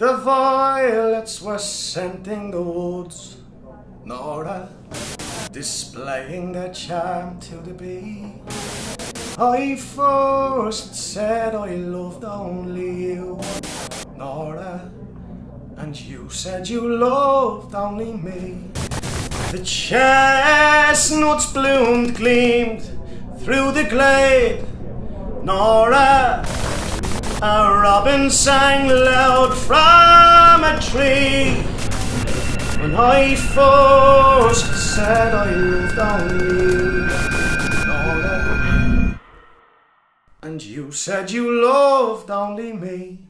The violets were scenting the woods, Nora displaying their charm to the bee. I first said I loved only you, Nora, and you said you loved only me. The chestnuts bloomed, gleamed through the glade, Nora. A robin sang loud tree. When I first said I loved only you. And you said you loved only me